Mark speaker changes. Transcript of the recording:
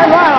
Speaker 1: Stand by.